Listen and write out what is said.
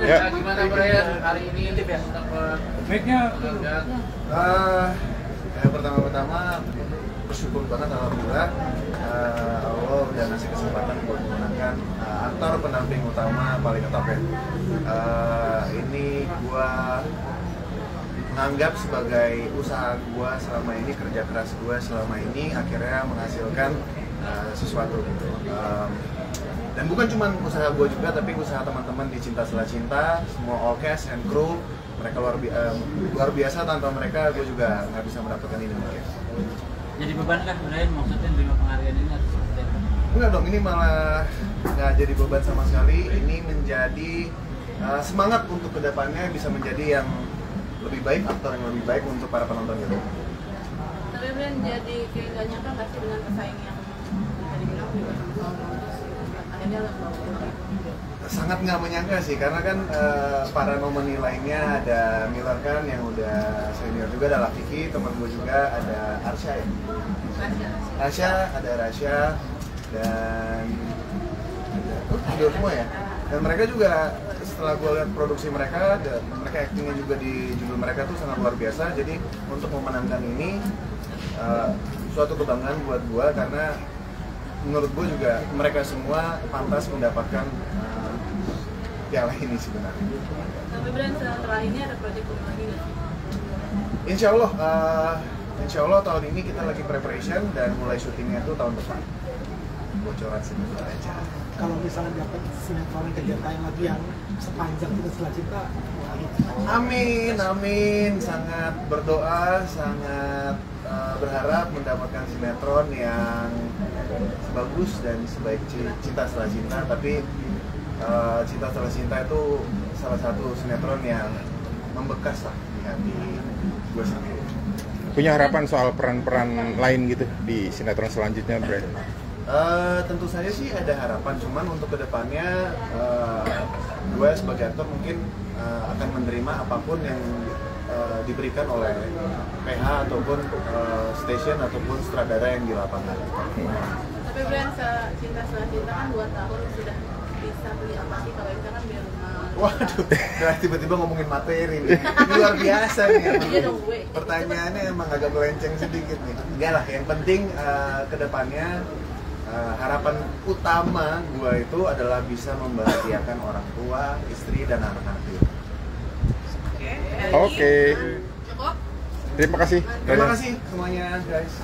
Ya. Gimana Brian hari ini dapat Baiknya penghargaan? Eh, yang pertama-tama bersyukur banget alhamdulillah eh, Allah udah ngasih kesempatan buat menggunakan eh, aktor pendamping utama paling top ya. Eh, ini gua menganggap sebagai usaha gua selama ini kerja keras gua selama ini akhirnya menghasilkan eh, sesuatu gitu. Em, dan bukan cuma usaha gue juga tapi usaha teman-teman di Cinta Setelah Cinta semua all cast and crew mereka luar, bi- em, luar biasa tanpa mereka gue juga nggak bisa mendapatkan ini mungkin jadi beban kan Brian maksudnya terima penghargaan ini atau seperti apa? enggak dong ini malah nggak jadi beban sama sekali. Ini menjadi uh, semangat untuk ke depannya bisa menjadi yang lebih baik aktor yang lebih baik untuk para penonton gitu. Tapi Brian jadi kayak gak nyangka nggak sih dengan pesaing sangat nggak menyangka sih karena kan eh, para nomini lainnya ada Miller kan yang udah senior juga ada Lafiki teman gue juga ada Arsya ya? Rasya ada Rasya dan oh, ada semua ya? Dan mereka juga setelah gue lihat produksi mereka dan mereka actingnya juga di judul mereka tuh sangat luar biasa. Jadi untuk memenangkan ini eh, suatu kebanggaan buat gue karena menurut gue juga mereka semua pantas mendapatkan eh, piala ini sebenarnya. Tapi Brian setelah ini ada proyek lagi nggak? Insya Allah, eh, Insya Allah tahun ini kita lagi preparation dan mulai syutingnya tuh tahun depan. Bocoran sebentar aja. kalau misalnya dapat sinetron tayang lagi yang sepanjang kita setelah cinta itu Amin, amin. Sangat berdoa, sangat eh, berharap mendapatkan sinetron yang bagus dan sebaik Ci- Cinta Setelah Cinta. Tapi eh, Cinta Setelah Cinta itu salah satu sinetron yang membekas lah di hati gue sendiri. Punya harapan soal peran-peran lain gitu di sinetron selanjutnya, Brian? Eh, tentu saja sih ada harapan, cuman untuk ke depannya gue sebagai aktor mungkin eh, akan menerima apa pun yang eh, diberikan oleh PH ataupun eh, station ataupun sutradara yang di lapangan. Tapi Brian cinta setelah cinta kan 2 tahun sudah bisa beli apa sih kalau kita kan rumah. Waduh, nah, tiba-tiba ngomongin materi nih. Luar biasa nih. Iya. Pertanyaannya emang agak melenceng sedikit nih. Enggak lah, yang penting eh, ke depannya eh, harapan utama gue itu adalah bisa membahagiakan orang tua, istri, dan anak-anak itu. Oke. Oke. Cukup. Terima kasih. Terima kasih semuanya guys.